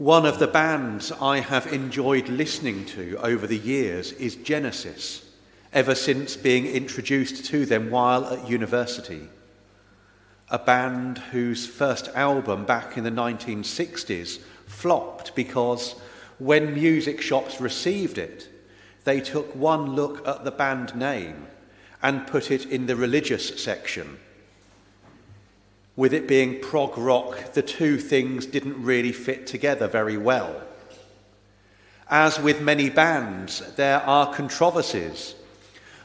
One of the bands I have enjoyed listening to over the years is Genesis, ever since being introduced to them while at university. A band whose first album back in the 1960s flopped because when music shops received it, they took one look at the band name and put it in the religious section. With it being prog rock, the two things didn't really fit together very well. As with many bands, there are controversies.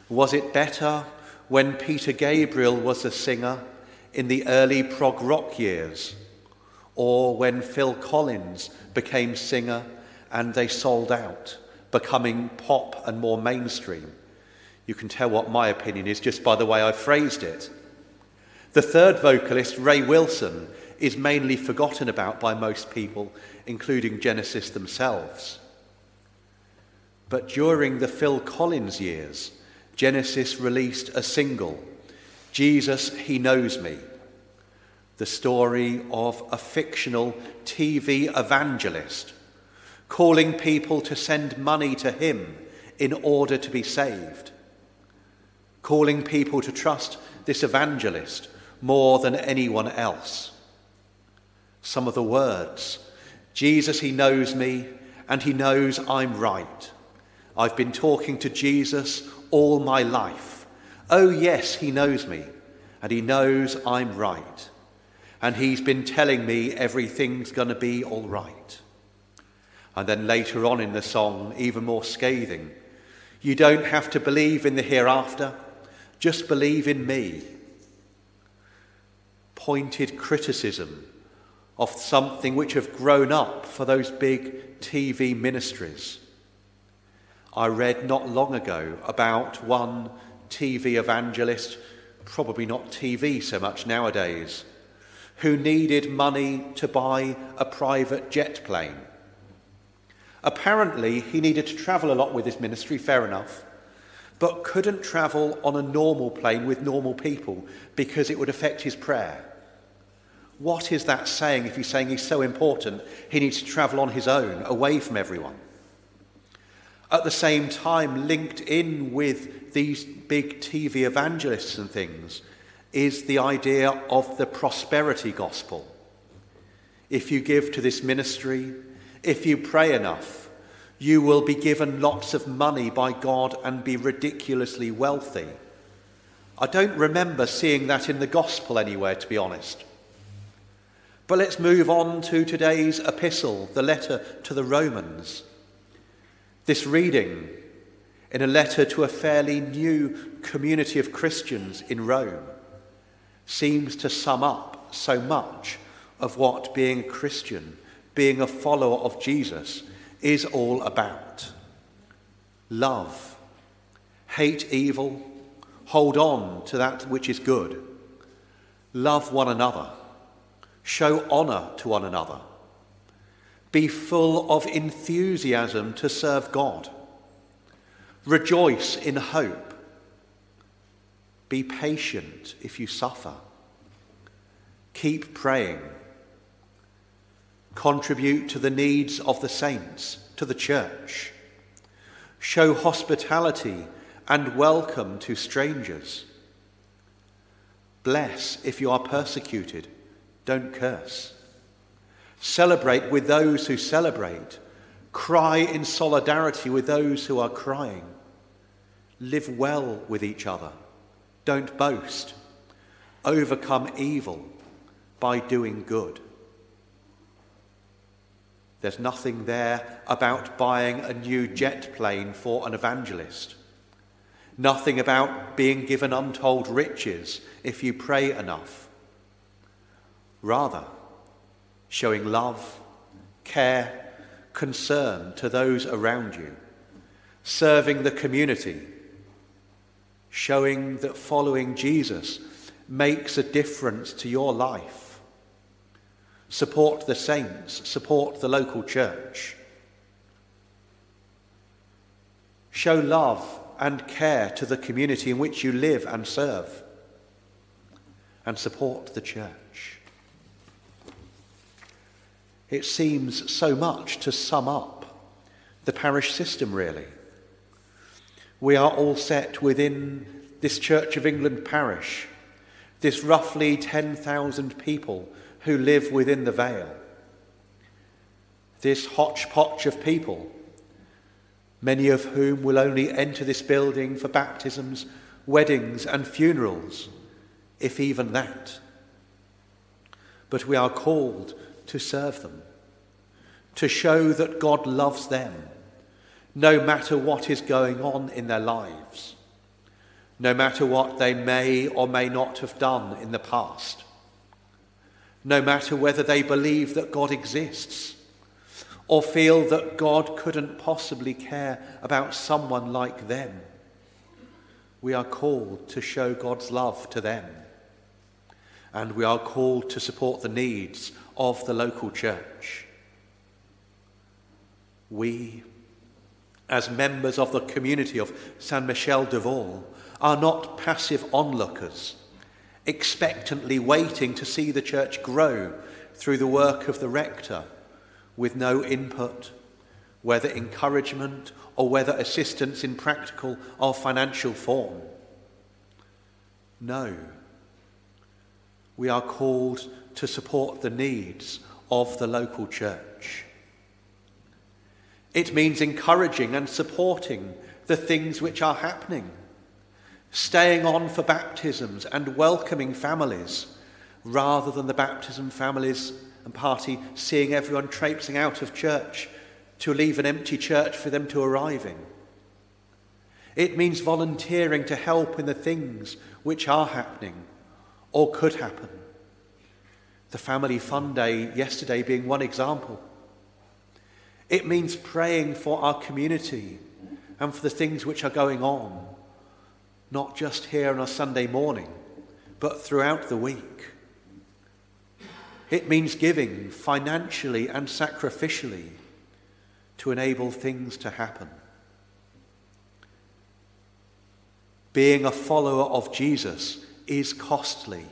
Was it better when Peter Gabriel was the singer in the early prog rock years, or when Phil Collins became singer and they sold out, becoming pop and more mainstream? You can tell what my opinion is just by the way I phrased it. The third vocalist, Ray Wilson, is mainly forgotten about by most people, including Genesis themselves. But during the Phil Collins years, Genesis released a single, Jesus, He Knows Me, the story of a fictional TV evangelist calling people to send money to him in order to be saved, calling people to trust this evangelist more than anyone else. Some of the words Jesus, He knows me, and He knows I'm right. I've been talking to Jesus all my life. Oh, yes, He knows me, and He knows I'm right. And He's been telling me everything's going to be all right. And then later on in the song, even more scathing, you don't have to believe in the hereafter, just believe in me pointed criticism of something which have grown up for those big TV ministries. I read not long ago about one TV evangelist, probably not TV so much nowadays, who needed money to buy a private jet plane. Apparently, he needed to travel a lot with his ministry, fair enough, but couldn't travel on a normal plane with normal people because it would affect his prayer. What is that saying if he's saying he's so important he needs to travel on his own, away from everyone? At the same time, linked in with these big TV evangelists and things is the idea of the prosperity gospel. If you give to this ministry, if you pray enough, you will be given lots of money by God and be ridiculously wealthy. I don't remember seeing that in the gospel anywhere, to be honest. But let's move on to today's epistle, the letter to the Romans. This reading in a letter to a fairly new community of Christians in Rome seems to sum up so much of what being a Christian, being a follower of Jesus, is all about. Love, hate evil, hold on to that which is good, love one another Show honour to one another. Be full of enthusiasm to serve God. Rejoice in hope. Be patient if you suffer. Keep praying. Contribute to the needs of the saints, to the church. Show hospitality and welcome to strangers. Bless if you are persecuted. Don't curse. Celebrate with those who celebrate. Cry in solidarity with those who are crying. Live well with each other. Don't boast. Overcome evil by doing good. There's nothing there about buying a new jet plane for an evangelist. Nothing about being given untold riches if you pray enough. Rather, showing love, care, concern to those around you, serving the community, showing that following Jesus makes a difference to your life. Support the saints, support the local church. Show love and care to the community in which you live and serve, and support the church. It seems so much to sum up the parish system, really. We are all set within this Church of England parish, this roughly 10,000 people who live within the Vale. This hodgepodge of people, many of whom will only enter this building for baptisms, weddings, and funerals, if even that. But we are called to serve them, to show that God loves them, no matter what is going on in their lives, no matter what they may or may not have done in the past no matter whether they believe that God exists or feel that God couldn't possibly care about someone like them. We are called to show God's love to them. And we are called to support the needs of the local church. We, as members of the community of Saint Michel de are not passive onlookers expectantly waiting to see the church grow through the work of the rector with no input, whether encouragement or whether assistance in practical or financial form. No. We are called to support the needs of the local church. It means encouraging and supporting the things which are happening staying on for baptisms and welcoming families rather than the baptism families and party seeing everyone traipsing out of church to leave an empty church for them to arrive in. It means volunteering to help in the things which are happening or could happen. The Family Fun Day yesterday being one example. It means praying for our community and for the things which are going on not just here on a Sunday morning, but throughout the week. It means giving financially and sacrificially to enable things to happen. Being a follower of Jesus is costly.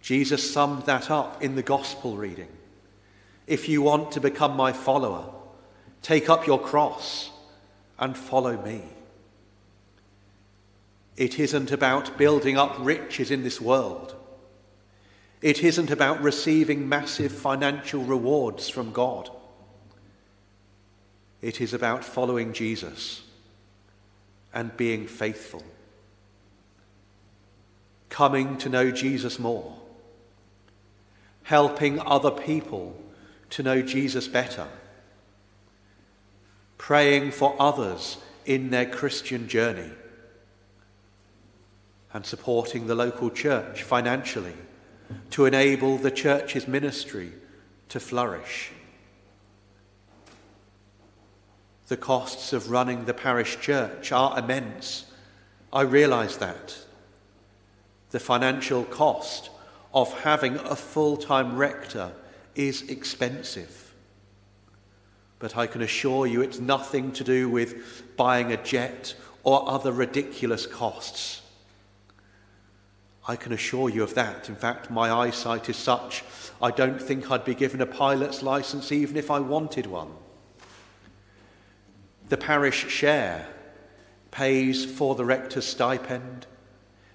Jesus summed that up in the gospel reading. If you want to become my follower, take up your cross and follow me. It isn't about building up riches in this world. It isn't about receiving massive financial rewards from God. It is about following Jesus and being faithful. Coming to know Jesus more. Helping other people to know Jesus better. Praying for others in their Christian journey and supporting the local church financially to enable the church's ministry to flourish. The costs of running the parish church are immense. I realise that. The financial cost of having a full time rector is expensive. But I can assure you it's nothing to do with buying a jet or other ridiculous costs. I can assure you of that. In fact, my eyesight is such, I don't think I'd be given a pilot's license even if I wanted one. The parish share pays for the rector's stipend,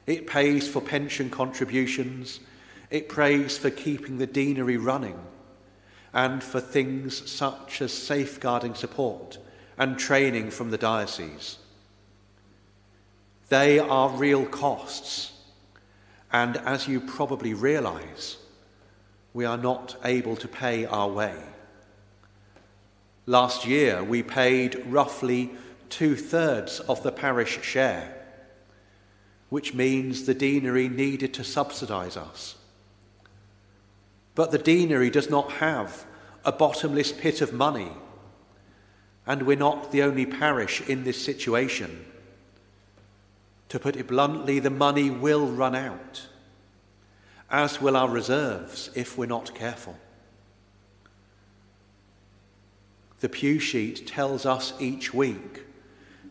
it pays for pension contributions, it pays for keeping the deanery running, and for things such as safeguarding support and training from the diocese. They are real costs and as you probably realize, we are not able to pay our way. Last year, we paid roughly two thirds of the parish share, which means the deanery needed to subsidize us. But the deanery does not have a bottomless pit of money, and we're not the only parish in this situation. To put it bluntly, the money will run out, as will our reserves if we're not careful. The pew sheet tells us each week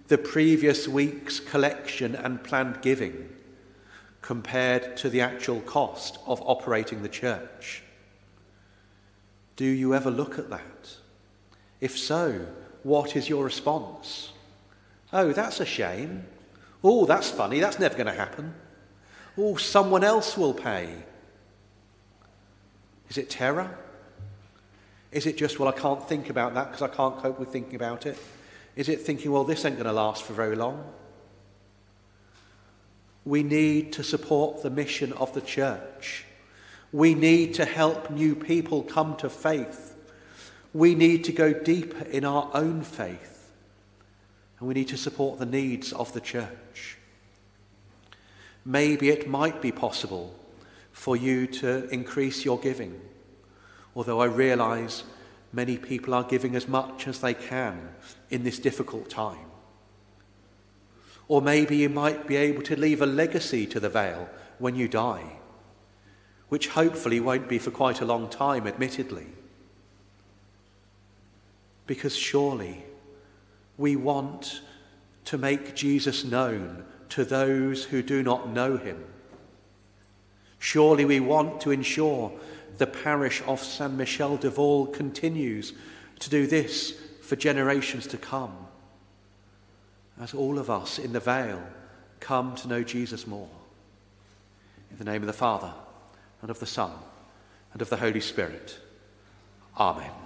the previous week's collection and planned giving compared to the actual cost of operating the church. Do you ever look at that? If so, what is your response? Oh, that's a shame. Oh, that's funny. That's never going to happen. Oh, someone else will pay. Is it terror? Is it just, well, I can't think about that because I can't cope with thinking about it? Is it thinking, well, this ain't going to last for very long? We need to support the mission of the church. We need to help new people come to faith. We need to go deeper in our own faith. And we need to support the needs of the church. Maybe it might be possible for you to increase your giving, although I realize many people are giving as much as they can in this difficult time. Or maybe you might be able to leave a legacy to the Vale when you die, which hopefully won't be for quite a long time, admittedly. Because surely we want to make Jesus known to those who do not know him. Surely we want to ensure the parish of Saint Michel du Valle continues to do this for generations to come as all of us in the Vale come to know Jesus more. In the name of the Father, and of the Son, and of the Holy Spirit. Amen.